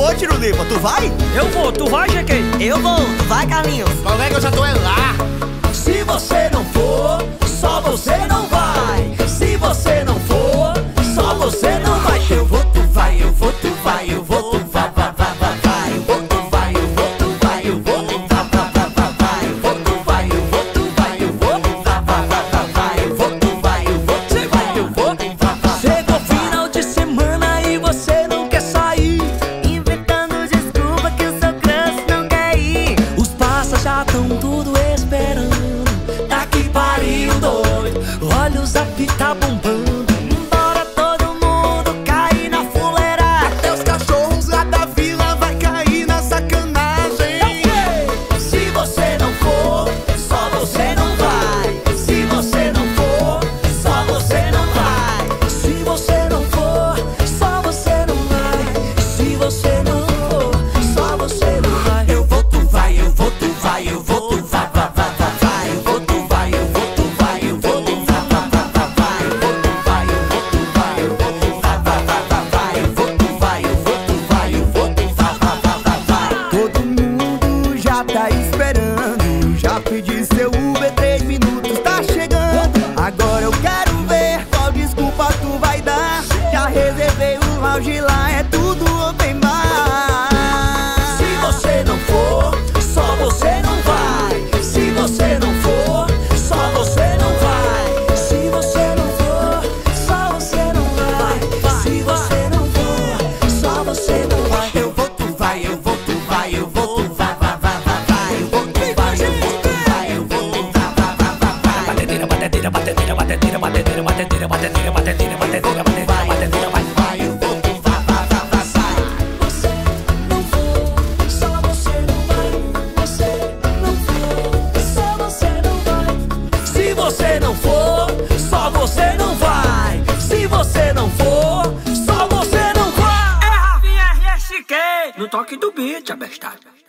vou, Tirulipa. tu vai? Eu vou, tu vai, GQ? Eu vou, tu vai, Carlinhos? É que eu já tô de lá é tudo open mais Se você não for, só você não vai. Se você não for, só você não vai. Se você não for, só você não vai. Se você não for, só você não vai. Eu vou, tu vai, eu vou, tu vai, eu vou, tu vai, vai, vai, vai, vai. Eu vou, tu vai, eu vou, tu vai, eu vou, tu vai, vai, vai, vai Batedeira, batedeira, batedeira, batedeira, batedeira, batedeira, batedeira, batedeira, batedeira. classiquei no toque do beat, abestado.